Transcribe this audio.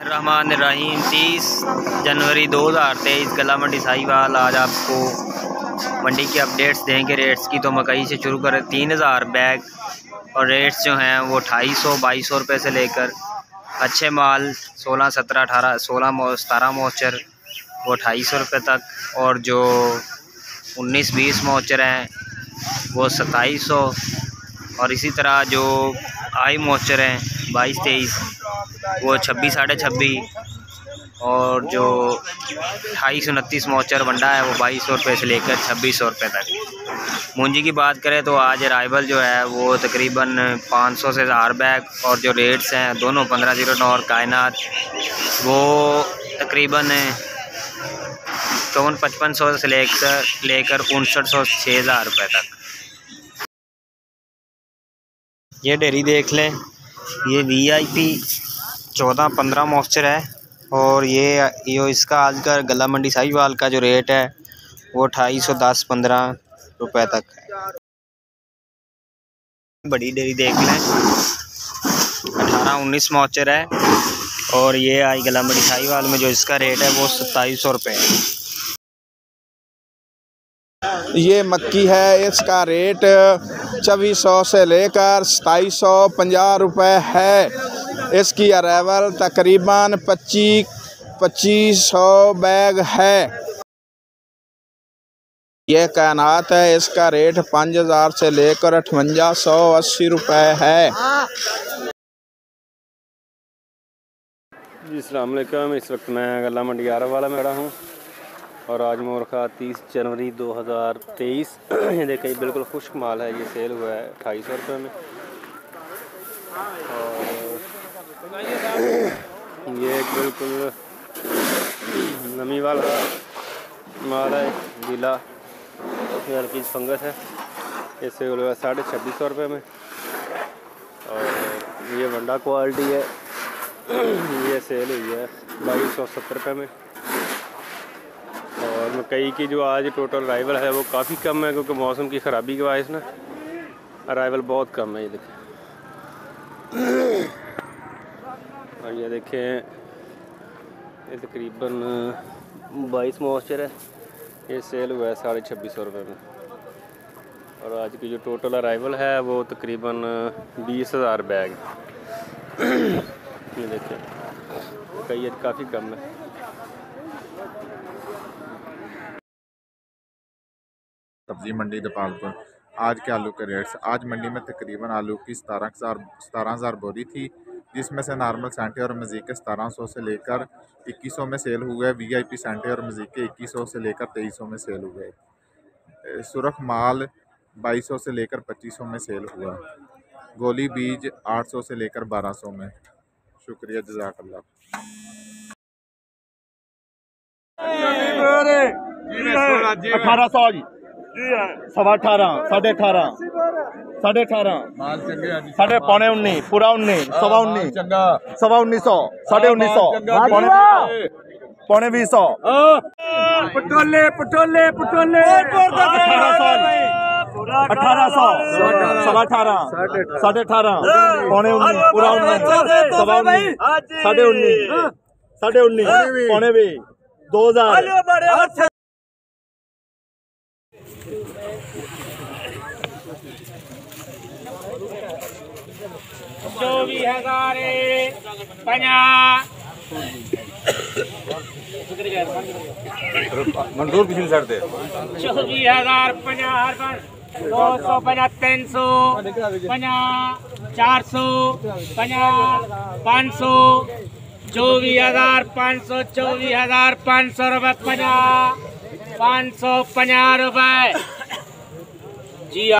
रहमान रहीम तीस जनवरी 2023 गला मंडी साहिवाल। आज आपको मंडी की अपडेट्स देंगे। रेट्स की तो मकई से शुरू करें, तीन हज़ार बैग। और रेट्स जो हैं, वो ढाई सौ, बाईस सौ रुपये से लेकर अच्छे माल, सोलह, सत्रह, अठारह, सोलह सतारह मोचर, वो ढाई सौ रुपये तक। और जो उन्नीस, बीस मोचर हैं, वो सताईस सौ। और इसी तरह जो आई मोचर हैं, बाईस, तेईस वो छब्बीस साढ़े छब्बीस। और जो अठाईस उनतीस मोचर बंडा है, वो बाईस सौ रुपये से लेकर छब्बीस सौ रुपये तक। मुंजी की बात करें तो आज अराइवल जो है, वो तकरीबन पाँच सौ से हज़ार बैग और जो रेट्स हैं, दोनों पंद्रह ज़ीरो नौ और कायनात, वो तकरीबन चौवन पचपन सौ से लेकर लेकर उनसठ सौ छः हज़ार रुपये तक। ये डेरी देख लें, ये वी आई पी चौदह, पंद्रह मॉइस्चर है और ये ये इसका आज का गला मंडी साहिवाल का जो रेट है, वो अठाई सौ दस, पंद्रह रुपए तक है। बड़ी डेरी देख लें। अठारह, उन्नीस मॉइस्चर है और ये आई गला मंडी साहिवाल में जो इसका रेट है, वो सत्ताईस सौ रुपये है। ये मक्की है, इसका रेट चौबीस सौ से लेकर सताईस सौ पंजाह रुपये है। इसकी अरेवल तकरीबन पच्चीस पच्चीस सौ बैग है। यह कायनात है, इसका रेट पाँच हज़ार से लेकर अठवंजा सौ अस्सी रुपये है। जी अलैक्म इस वक्त मैं गला मंडियारा वाला में खड़ा हूँ और आज मोरखा तीस जनवरी 2023 ये देखिए, बिल्कुल खुश्क माल है। ये सेल हुआ है अठाई सौ रुपये में। और ये एक बिल्कुल। नमी वाला माल है गीला हल्की फंगस है। सेल हुआ साढ़े छब्बीस सौ रुपये में। और ये वंडा क्वालिटी है। ये सेल हुई है बाईस सौ सत्तर रुपये में। और मकई की जो आज टोटल अराइवल है, वो काफ़ी कम है, क्योंकि मौसम की ख़राबी के बायस ना। अराइवल बहुत कम है, ये देखें। और ये देखें ये तकरीबन बाईस मॉइस्चर है। ये सेल हुआ है साढ़े छब्बीस सौ रुपये में। और आज की जो टोटल अराइवल है, वो तकरीबन बीस हज़ार बैग। ये देखें कई काफ़ी कम है। सब्ज़ी मंडी दपालपुर आज के आलू के रेट्स आज मंडी में तकरीबन आलू की सतारह हज़ार सतारह हज़ार बोरी थी। जिसमें से नॉर्मल सेंटे और मज़ीक सतारह सौ से लेकर इक्कीस सौ में सेल हुए वी आई पी सेंटे और मज़ीक इक्कीस सौ से लेकर तेईस सौ में सेल हुए सुरख माल बाईस सौ से लेकर पच्चीस सौ में सेल हुआ गोली बीज आठ सौ से लेकर बारह सौ में। शुक्रिया जजाकल्ला अठारह सौ जी। सवा अठारह साढ़े अठारह साढ़े अठारह। साढ़े पौने उन्नीस पूरा उन्नीस सवा उन्नीस सवा उन्नीस सौ साढ़े उन्नीस सौ पौने पौने बीस। सौ पटोले पटोले पटोले। अठारह सौ अठारह सौ सवा अठारह। साढ़े अठारह। पौने उन्नीस पूरा उन्नीस सवा उन्नीस साढ़े उन्नीस साढ़े उन्नीस पौने बीस दो हज़ार। चौबीस हज़ार मंजूर पिछली साइड दे। चौबीस हज़ार पंजा दो सौ पंजा तीन सौ पंजा चार सौ पंजा पाँच सौ। चौबीस हज़ार पाँच सौ चौबीस हज़ार पाँच सौ रुपये पंजा पाँच सौ पंजा रुपये जी